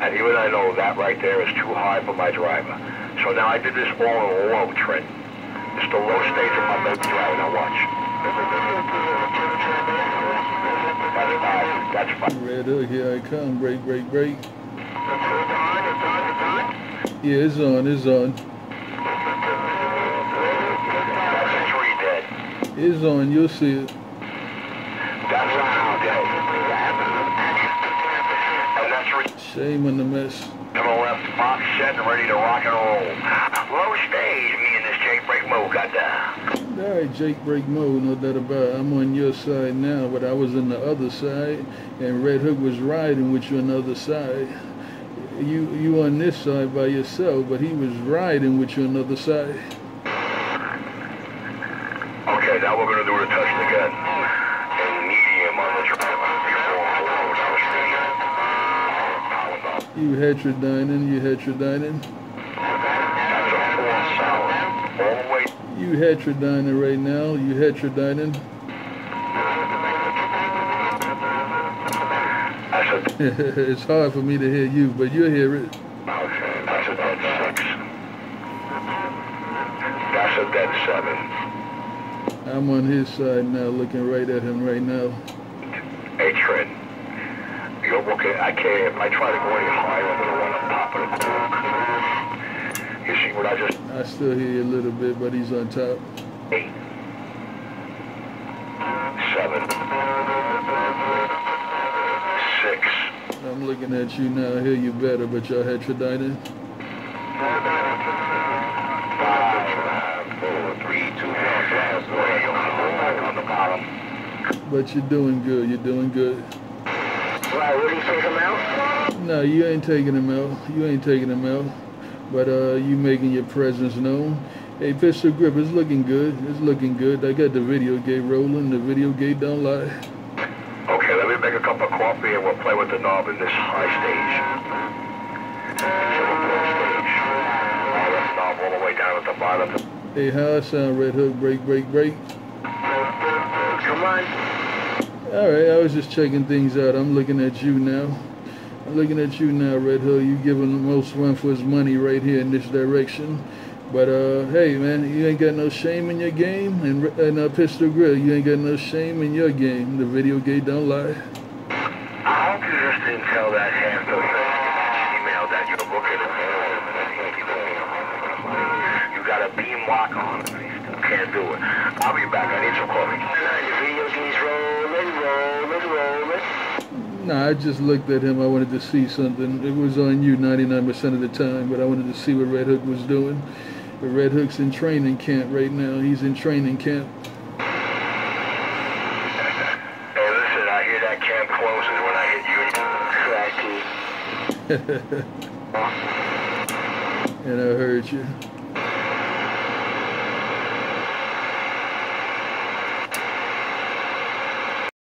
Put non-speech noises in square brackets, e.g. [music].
And even I know that right there is too high for my driver. So now I did this all in a low trim. It's the low stage of my baby driver. Now watch. That's fine. That's fine. Red Hook, here I come. Break, break, break. Yeah, it's on, it's on. That's a three dead. It's on, you'll see it. That's two dead. And that's three. Shame on the mess. To the left, box set and ready to rock and roll. Low stage, me and this Jake Break Mo got down. All right, Jake break mode, no doubt about it. I'm on your side now, but I was on the other side, and Red Hook was riding with you on the other side. You you on this side by yourself, but he was riding with you on the other side. Okay, now we're gonna do the test again. And medium on the driver You heterodyning, you heterodyning. That's a four solid. All the way. You heterodyning right now, you heterodyning. That's [laughs] a, it's hard for me to hear you, but you'll hear it. that's a dead six. That's a dead seven. I'm on his side now, looking right at him right now. Hey, Trent. You're looking, I can't, if I try to go any higher, I'm gonna run on top of the cork. You see what I just, I still hear you a little bit, but he's on top. eight. Seven. Six. I'm looking at you now. I hear you better, but you're heterodyning. Five, four, three, two, one. Way on, on the bottom. But you're doing good. You're doing good. Right, what do take him out? No, you ain't taking him out. You ain't taking him out. But uh, you making your presence known. Hey, pistol grip, it's looking good. It's looking good. I got the video gate rolling. The video gate don't lie. Okay, let me make a cup of coffee and we'll play with the knob in this high stage. So we'll go stage. I'll knob all the way down at the bottom. Hey, how I sound, Red Hook? Break, break, break. Come on. All right, I was just checking things out. I'm looking at you now. I'm looking at you now, Red Hook. You giving the most run for his money right here in this direction. But uh, hey, man, you ain't got no shame in your game, and and uh, Pistol Grip, you ain't got no shame in your game. The video game don't lie. I that you're at. You got a beam lock on. Can't do it. I'll be back. I need some coffee. The video keeps rolling, rolling, rolling. Nah, I just looked at him. I wanted to see something. It was on you 99% of the time, but I wanted to see what Red Hook was doing. But Red Hook's in training camp right now. He's in training camp. Hey, listen, I hear that camp closes when I hit you. Cracky. [laughs] and I heard you.